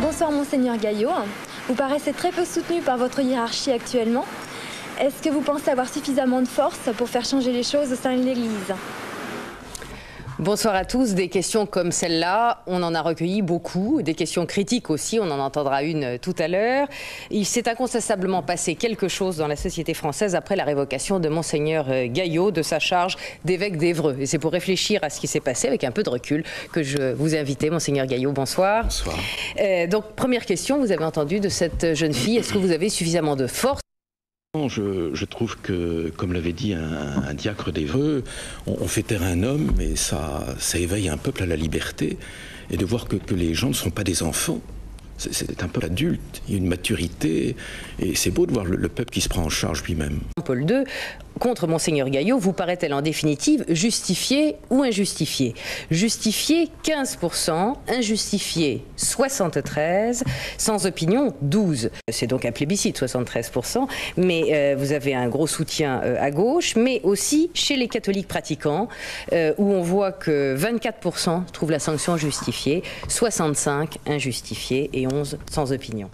Bonsoir Monseigneur Gaillot. Vous paraissez très peu soutenu par votre hiérarchie actuellement. Est-ce que vous pensez avoir suffisamment de force pour faire changer les choses au sein de l'Église? Bonsoir à tous. Des questions comme celle-là, on en a recueilli beaucoup. Des questions critiques aussi, on en entendra une tout à l'heure. Il s'est incontestablement passé quelque chose dans la société française après la révocation de Monseigneur euh, Gaillot de sa charge d'évêque d'Evreux. Et c'est pour réfléchir à ce qui s'est passé avec un peu de recul que je vous ai invité. Monseigneur Gaillot, bonsoir. Bonsoir. Euh, donc, première question, vous avez entendu de cette jeune fille. Est-ce que vous avez suffisamment de force je, trouve que, comme l'avait dit un, diacre d'Evreux, on, fait taire un homme, mais ça, éveille un peuple à la liberté, et de voir que, les gens ne sont pas des enfants. C'est un peuple adulte, il y a une maturité, et c'est beau de voir le, le peuple qui se prend en charge lui-même. Contre Monseigneur Gaillot vous paraît-elle en définitive justifiée ou injustifiée? Justifiée 15%, injustifiée 73%, sans opinion 12%. C'est donc un plébiscite 73%, mais euh, vous avez un gros soutien euh, à gauche, mais aussi chez les catholiques pratiquants, euh, où on voit que 24% trouvent la sanction justifiée, 65% injustifiée et 11% sans opinion.